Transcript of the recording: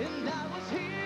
and I was here.